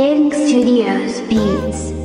Dating Studios Beats.